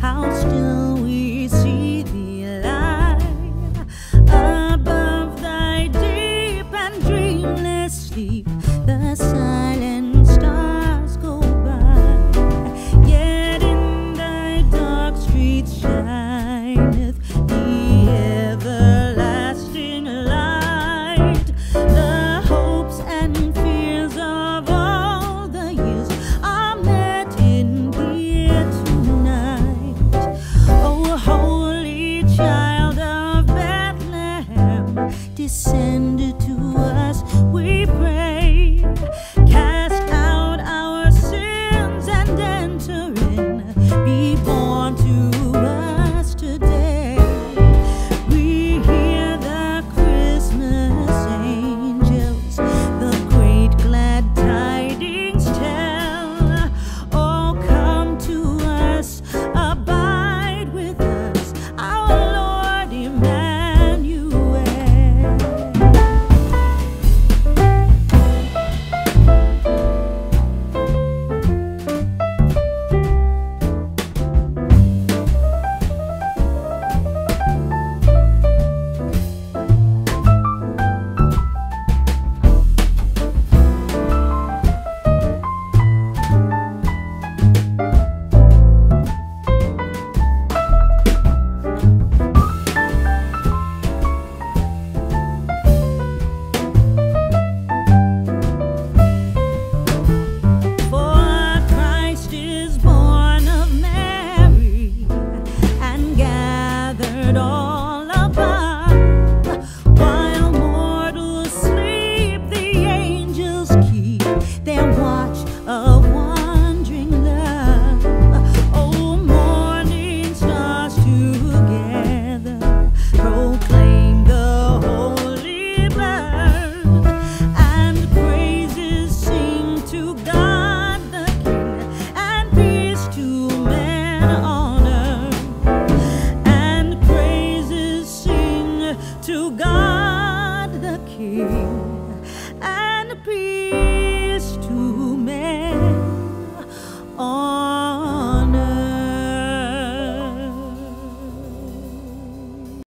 how still we see thee lie above thy deep and dreamless sleep. The sun listen. Peace